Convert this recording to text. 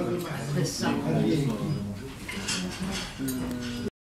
买的。嗯。